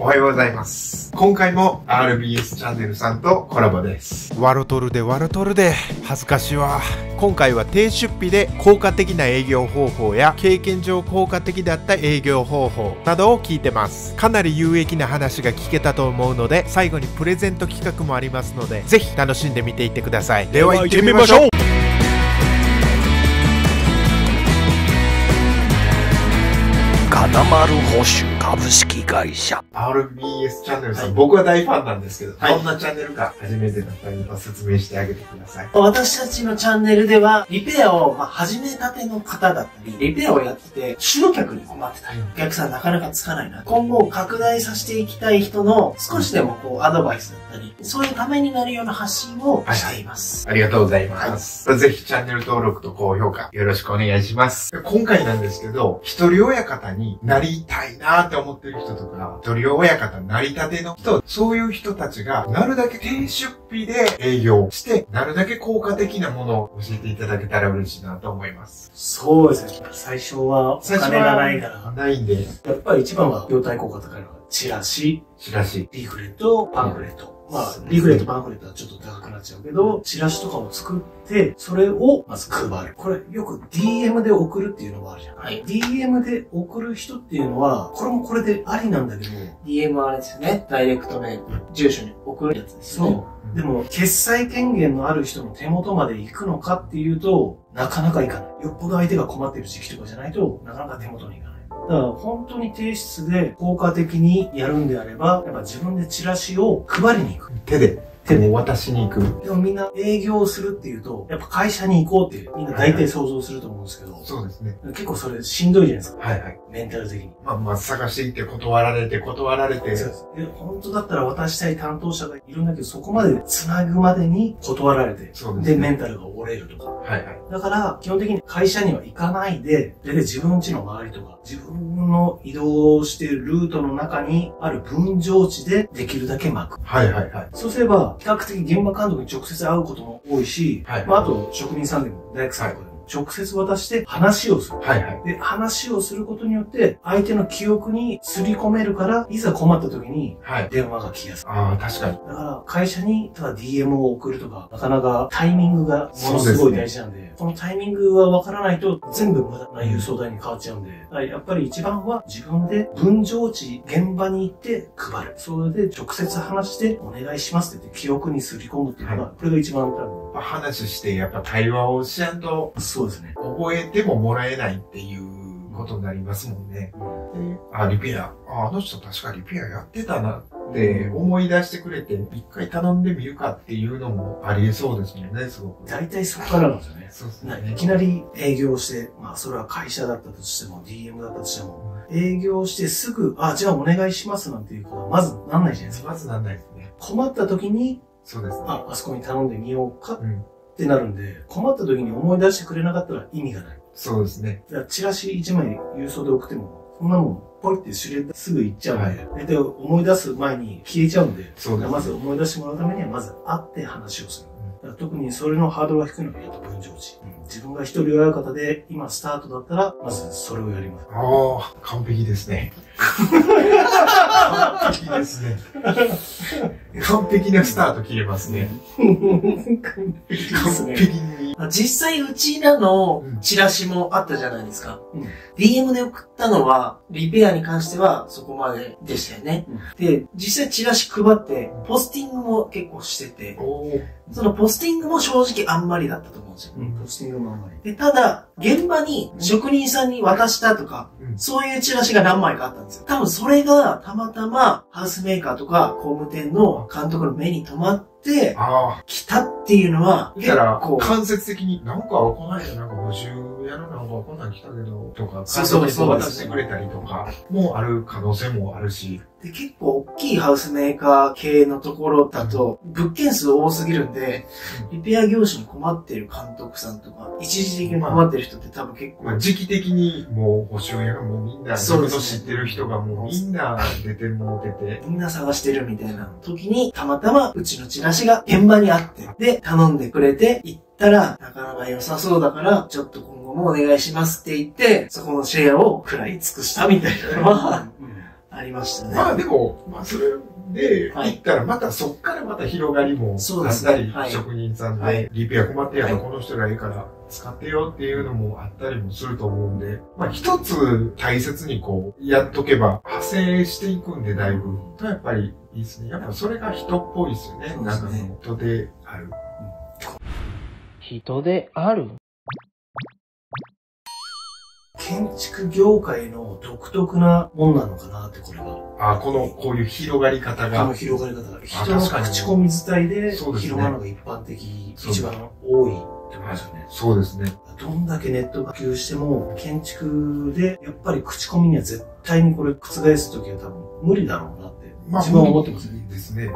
おはようございます。今回も RBS チャンネルさんとコラボです。ワロトルでワロトルで恥ずかしいわ今回は低出費で効果的な営業方法や経験上効果的だった営業方法などを聞いてますかなり有益な話が聞けたと思うので最後にプレゼント企画もありますのでぜひ楽しんでみていってくださいでは行ってみましょう固まる保守株式会社 RBS チャンネルさん、僕は大ファンなんですけど、はいどんなチャンネルか初めてだったりは説明してあげてください。私たちのチャンネルでは、リペアを、まあ、始めたての方だったり、リペアをやってて、集客に困ってたり、お客さんなかなかつかないな。今後拡大させていきたい人の少しでもこう、アドバイスだったり、そういうためになるような発信をしています。ありがとうございます。ぜひチャンネル登録と高評価よろしくお願いします。今回なんですけど、一人親方になりたいなって思ってる人とか、一人親方なりたての人、そういう人たちが、なるだけ低出費で営業して、なるだけ効果的なものを教えていただけたら嬉しいなと思います。そうですね。最初はお最初は金がないから、ないんで、やっぱり一番は業態効果高いのが、チラシ、チラシ。リーフレット、パンフレット。まあリーフレット、パンフレットはちょっと高くなっちゃうけど、チラシとかを作って、それをまず配る。これ、よく DM で送るっていうのもあるじゃん。はい。DM で送る人っていうのは、これもこれでありなんだけど、DM はあれですよね。ダイレクトで住所に送るやつですよね。そう。でも、決済権限のある人の手元まで行くのかっていうと、なかなか行かない。よっぽど相手が困ってる時期とかじゃないとなかなか手元に行かない。だから本当に提出で効果的にやるんであれば、やっぱ自分でチラシを配りに行く。手で、手でもう渡しに行く。でもみんな営業するっていうと、やっぱ会社に行こうってみんな大体想像すると思うんですけど、そうですね。結構それしんどいじゃないですか。はいはい。メンタル的に。まあまあ探していって断られて断られて。そうですで本当だったら渡したい担当者がいるんだけど、そこまで繋ぐまでに断られて、で、そうですね。メンタルが折れるとか。はいはい。だから、基本的に会社には行かないで、で、自分家の周りとか、自分の移動しているルートの中にある分譲地でできるだけ巻く。はいはいはい。そうすれば、比較的現場監督に直接会うことも多いし、はい。まあ、あと、職人さんでも、大工さんとかでも、直接渡して話をする。はいはい。で、話をすることによって、相手の記憶にすり込めるから、いざ困った時に、はい。電話が来やすい。ああ、確かに。だから、会社にただ DM を送るとか、なかなかタイミングがものすごい大事なんで、このタイミングはわからないと全部無駄な郵送代に変わっちゃうんで、やっぱり一番は自分で分譲地、現場に行って配る。それで直接話してお願いしますって言って記憶にすり込むっていうのが、これが一番多話して、やっぱ対話をしやんと分、そうですね。覚えてももらえないっていうことになりますもんね。あ、リペア。あ、あの人確かリペアやってたなって思い出してくれて、一回頼んでみるかっていうのもありえそうですもんね、すごく。大体そこからなんですよね。そうですないね。きなり営業して、まあそれは会社だったとしても、DM だったとしても、営業してすぐ、あ、じゃあお願いしますなんていうことはまずなんないじゃないですか。まずなんないですね。困った時に、そうですね。あ、あそこに頼んでみようかうん。ってなるんで、困った時に思い出してくれなかったら意味がない。そうですね。チラシ1枚郵送で送っても、そんなもん、ポイって知れすぐ行っちゃうんで、大体思い出す前に消えちゃうんで、そうですねまず思い出してもらうためには、まず会って話をする。だから特にそれのハードルが低いのが、やっぱ分譲地。自分が一人親方で今スタートだったら、まずそれをやります。ああ、完璧ですね。完璧ですね。完璧なスタート切れますね。完璧に。実際うちらのうんチラシもあったじゃないですか。うん DM で送ったのは、リペアに関してはそこまででしたよね。うんで、実際チラシ配って、ポスティングも結構してて、そのポスティングも正直あんまりだったと思うんですよ。うん、ポスティングもあんまり。で、ただ、現場に職人さんに渡したとか、うんそういうチラシが何枚かあったんですよ。多分それがたまたまハウスメーカーとか工務店の監督の目に留まって、ああ。来たっていうのは、見たら、構間接的に、なんか、この間なんか募集やるなんかこんなん来たけど、とか、そうそう監督にそう渡してくれたりとか、もある可能性もあるし、で、結構大きいハウスメーカー系のところだと、物件数多すぎるんで、リペア業種に困ってる監督さんとか、一時的に困ってる人って多分結構、まあ、時期的にもう募集やがもうみんな、そうですね。自分の知ってる人がもうみんな出てもうてて、みんな探してるみたいな時に、たまたまうちのチラシが現場にあって、で、頼んでくれて、行ったら、なかなか良さそうだから、ちょっと今後もお願いしますって言って、そこのシェアを食らい尽くしたみたいなのは、あありましたね。まあでも、まあそれで、はい行ったらまたそっからまた広がりもそうですあったり、ねはい職人さんはいで、リペア困ってやこの人がいいから使ってよっていうのもあったりもすると思うんで、まあ一つ大切にこう、やっとけば派生していくんでだいぶ、とやっぱりいいですね。やっぱそれが人っぽいですよね。ねなんかの人である。人である建築業界の独特なもんなのかなって、これは。あ、この、こういう広がり方このが。広がり方が。人の口コミ伝いで広がるのが一般的、そう一番多いってことですよね。そうですね。どんだけネットが普及しても、建築でやっぱり口コミには絶対にこれ覆すときは多分無理だろうなまあ、自分は思ってますね。ですね。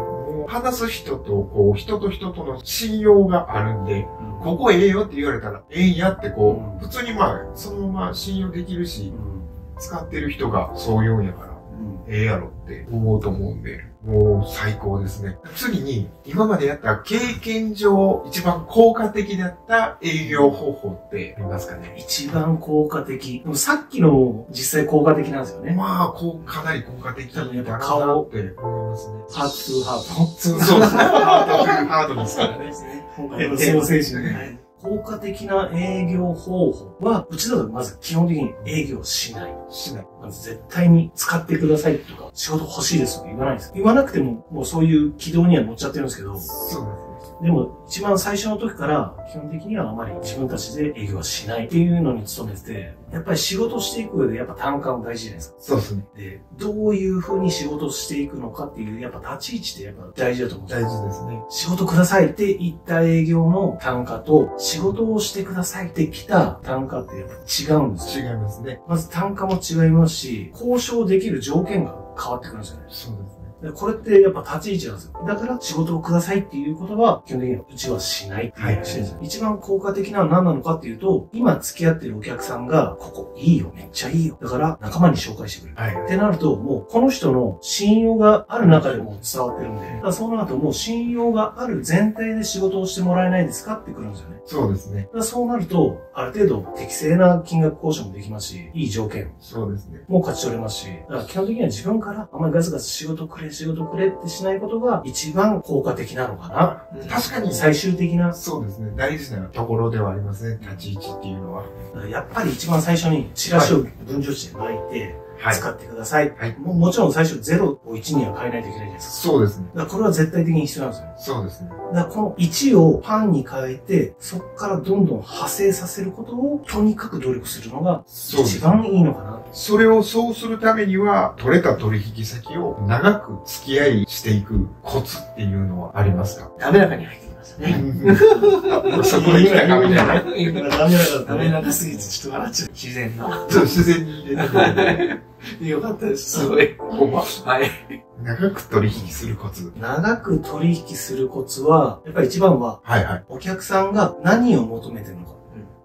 話す人と、こう、人と人との信用があるんで、ここええよって言われたら、ええんやってこう、うん。普通にまあ、そのまま信用できるうし、ん。使ってる人がそう言うんやから、うん。ええやろって思うと思うんで、もう最高ですね。次に、今までやった経験上一番効果的だった営業方法ってありますかね？一番効果的。でもさっきのも実際効果的なんですよね。まあ、こう、かなり効果的だなって思いますね。ハートトゥーハーそうそうですね。ハートトゥーハートですからト。ね。ね。今回のソーセージのね。効果的な営業方法は、うちだとまず基本的に営業しない。しない。まず絶対に使ってくださいとか、仕事欲しいですとか言わないんです。言わなくても、もうそういう軌道には乗っちゃってるんですけど、そうですも一番最初の時から基本的にはあまり自分たちで営業はしないっていうのに努めてて、やっぱり仕事していく上でやっぱ単価も大事じゃないですか。そうですね。で、どういう風に仕事をしていくのかっていう、やっぱ立ち位置ってやっぱ大事だと思うんですよ大事ですね。仕事くださいって言った営業の単価と、仕事をしてくださいって来た単価ってやっぱ違うんですよ。違いますね。まず単価も違いますし、交渉できる条件が変わってくるんですよね。そうですね。でこれってやっぱ立ち位置なんですよ。だから仕事をくださいっていうことは、基本的にはうちはしないっていう話ですよ。一番効果的なのは何なのかっていうと、今付き合ってるお客さんが、ここいいよ、めっちゃいいよ。だから仲間に紹介してくれる。はい。ってなると、もうこの人の信用がある中でも伝わってるんで、だからそうなるともう信用がある前提で仕事をしてもらえないですかってくるんですよね。そうですね。だそうなると、ある程度適正な金額交渉もできますし、いい条件そうですね。も勝ち取れますし、だから基本的には自分からあんまりガツガツ仕事くれ、仕事くれってしないことが一番効果的なのかな。確かに、最終的な、そうですね。大事なところではありますね。立ち位置っていうのは。やっぱり一番最初にチラシを分譲地で巻いて、はい。使ってください。はいももちろん最初0を1には変えないといけないじゃないですか。そうですね。だからこれは絶対的に必要なんですよね。そうですね。だからこの1をパンに変えて、そこからどんどん派生させることをとにかく努力するのが一番いいのかな。それをそうするためには、取れた取引先を長く付き合いしていくコツっていうのはありますか？滑らかに入ってしたね。そこで来たかみたいな。ダメだから滑らかすぎてちょっと笑っちゃう。自然な。ちょっと自然に入れ。よかった。です。すごい。ほんま。はい。長く取引するコツ。長く取引するコツは、やっぱり一番は、はいはい。お客さんが何を求めてるのか。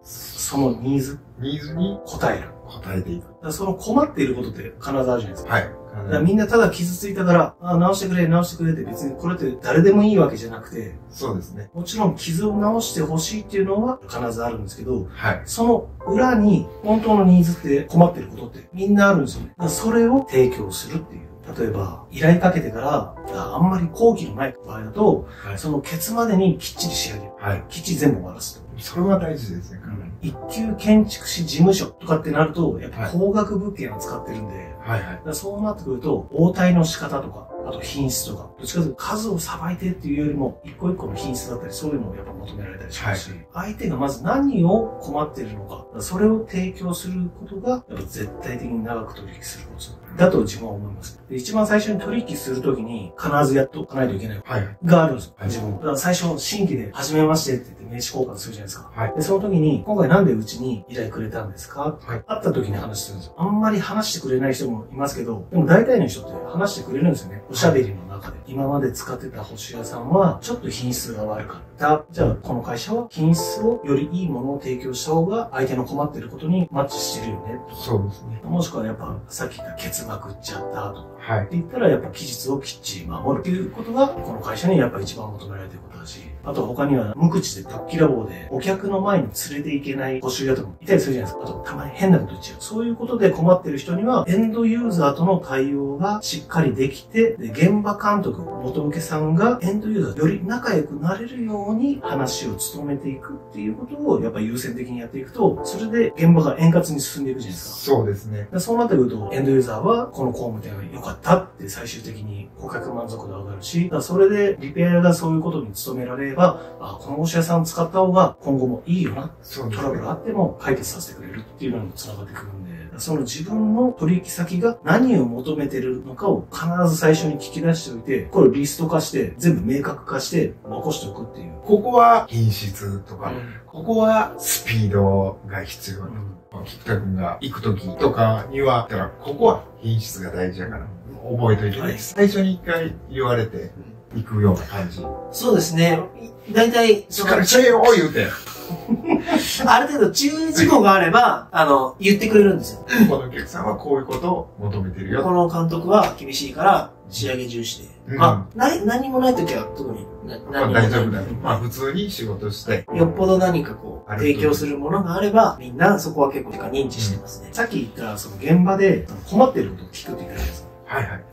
そのニーズ、ニーズに答える。答えていく。その困っていることって必ずあるじゃないですか。はい。だからみんなただ傷ついたから、あ直してくれ、直してくれって別にこれって誰でもいいわけじゃなくて、そうですね。もちろん傷を直してほしいっていうのは必ずあるんですけど、はい。その裏に本当のニーズって困ってることってみんなあるんですよね。それを提供するっていう。例えば、依頼かけてから、ああんまり後期のない場合だと、はいそのケツまでにきっちり仕上げる。はい。きっちり全部終わらすと。それは大事ですね、かなり。一級建築士事務所とかってなると、やっぱ高額物件を使ってるんで、はいはい。はいそうなってくると、応対の仕方とか、あと品質とか、どっちかというと数をさばいてっていうよりも、一個一個の品質だったり、そういうのをやっぱ求められたりしますし、相手がまず何を困っているのか、それを提供することが、やっぱ絶対的に長く取引することだと自分は思います。で一番最初に取引するときに、必ずやっておかないといけないはいはい。があるんですよ、はい自分も。だから最初、新規で、初めましてって言って名刺交換するじゃないですか。はいで、その時に、今回なんでうちに依頼くれたんですか？はい会った時に話するんですよ。あんまり話してくれない人もいますけど、でも大体の人って話してくれるんですよね。おしゃべりの中で、今まで使ってた保守屋さんは、ちょっと品質が悪かった。じゃあ、この会社は品質をよりいいものを提供した方が、相手の困ってることにマッチしてるよね。そうですね。もしくはやっぱ、さっき言ったケツまくっちゃったとか。はい。って言ったら、やっぱ期日をきっちり守るっていうことが、この会社にやっぱ一番求められてることだし、あと他には無口でぶっきらぼうで、お客の前に連れて行けない募集屋とかもいたりするじゃないですか。あと、たまに変なこと言っちゃう。そういうことで困ってる人には、エンドユーザーとの対応がしっかりできて、で、現場監督、元請けさんがエンドユーザーとより仲良くなれるように話を務めていくっていうことを、やっぱ優先的にやっていくと、それで現場が円滑に進んでいくじゃないですか。そうですね。でそうなってくると、エンドユーザーは、この工務店が良かったって最終的に顧客満足度上がるし、だそれでリペアがそういうことに努められれば、あ、このおし屋さん使った方が今後もいいよな。そうねトラブル。あっても解決させてくれるっていうのにも繋がってくるんで、その自分の取引先が何を求めてるのかを必ず最初に聞き出しておいて、これをリスト化して、全部明確化して残しておくっていう。ここは品質とか、ここはスピードが必要だ。菊田君が行くときとかには、だからここは品質が大事だから、覚えといて、はい最初に一回言われて行くような感じ。そうですね。大体、しっかりせよ言うて、ある程度注意事項があれば、あの、言ってくれるんですよ。このお客さんはこういうことを求めてるよ。この監督は厳しいから、仕上げ重視で。うんあ、ない、何もない時は特に、なまあ大丈夫だよ。まあ普通に仕事して、よっぽど何かこう、提供するものがあれば、みんなそこは結構認知してますね。さっき言った、その現場で困ってることを聞くって言ったじゃないですか。はいはい。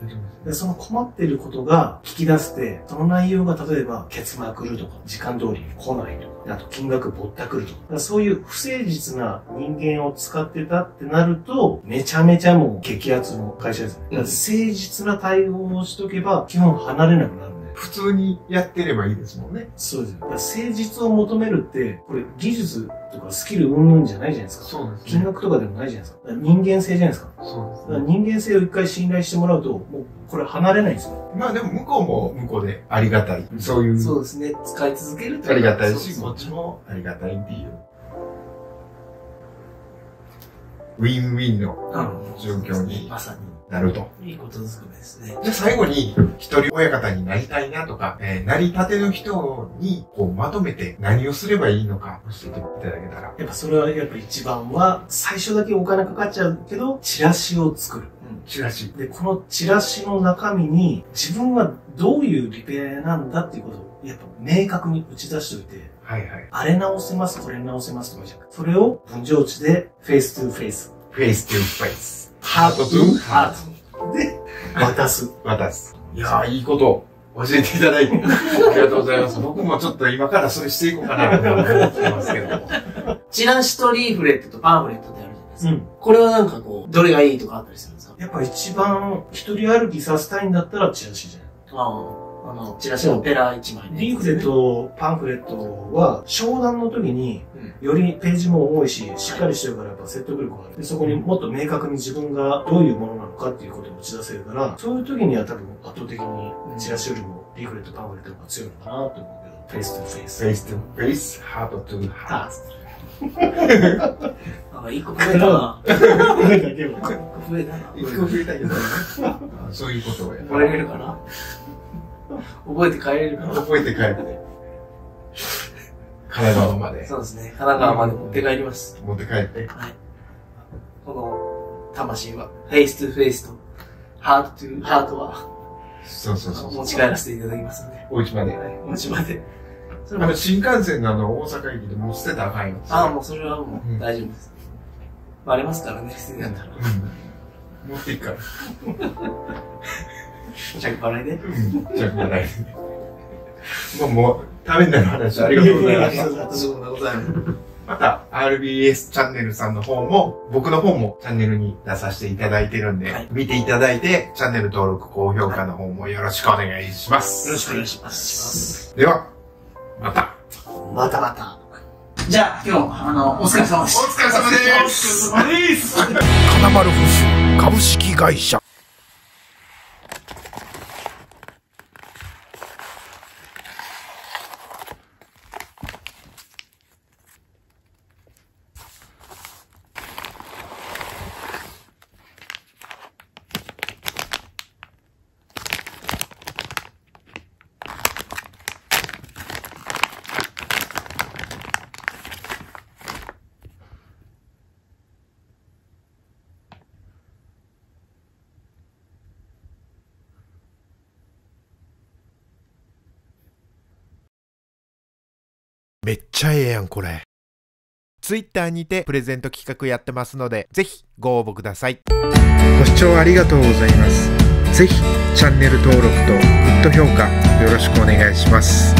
で、その困ってることが聞き出して、その内容が例えば、ケツまくるとか、時間通りに来ないとか、あと金額ぼったくるとか、だからそういう不誠実な人間を使ってたってなると、めちゃめちゃもう激アツの会社ですね。だから誠実な対応をしとけば、基本離れなくなるんで。普通にやってればいいですもんね。そうですよ。だから誠実を求めるって、これ技術とかスキル云々じゃないじゃないですか。そうです金額とかでもないじゃないですか。だから人間性じゃないですか。そうだから人間性を一回信頼してもらうと、もうこれ離れないんですよ。です。まあでも向こうも向こうでありがたい。そういう。そうですね。使い続けるってありがたいし、こっちもありがたいっていう。ウィンウィンのうん状況にまさなると。に、いいことずくめですね。じゃあ最後に、一人親方になりたいなとか、えーなりたての人にこうまとめて何をすればいいのか教えていただけたら。やっぱそれはやっぱ一番は、最初だけお金かかっちゃうけど、チラシを作る。チラシ。で、このチラシの中身に、自分はどういうリペアなんだっていうことを、やっぱ明確に打ち出しておいて、はいはい。あれ直せます、これ直せますとかじゃそれを分譲地で、 face to face、face to face。heart to heart で渡す。渡す。いやー、いいことを教えていただいて、ありがとうございます。僕もちょっと今からそれしていこうかなと思ってますけれども。チラシとリーフレットとパンフレットってあるじゃないですか。うん。これはなんかこう、どれがいいとかあったりするやっぱ一番一人歩きさせたいんだったらチラシじゃない。ああ、あの、チラシのペラ1枚ね。リーフレット、パンフレットは、商談の時に、よりページも多いし、しっかりしてるからやっぱ説得力がある。で、そこにもっと明確に自分がどういうものなのかっていうことを打ち出せるから、そういう時には多分圧倒的にチラシよりもリーフレット、パンフレットの方が強いのかなと思うけど、 face to face。face to face、heart to heart。なんか一個増えたな。だけど一個増えたな。一個増えたけどね。そういうことをや覚えれるかな？覚えて帰れるかな？覚えて帰って。神奈川までそうですね。神奈川まで持って帰ります。持って帰って。はい。この、魂は、フェイストゥフェイスと、ハートトゥハートは、そうそうそうそう。持ち帰らせていただきますので、お家まで。はい、お家まで。それもあの、新幹線のあの、大阪駅でもう捨てたらあかんよ。ああ、もうそれはもう大丈夫です。バレますからね、捨ててやったら。うん。持っていくから。着払いで。うん。じゃあ、ない。もう、もう、ためになる話ありがとうございました。私もございます。また、RBS チャンネルさんの方も、僕の方もチャンネルに出させていただいてるんで、はい見ていただいて、チャンネル登録、高評価の方もよろしくお願いします。よろしくお願いします。では、また。またまた。じゃあ、今日、あの、お疲れ様でした。お疲れ様ですお疲れ様です。金丸保守株式会社めっちゃええやん、これ。Twitter にてプレゼント企画やってますので、ぜひご応募ください。ご視聴ありがとうございます。ぜひチャンネル登録とグッド評価よろしくお願いします。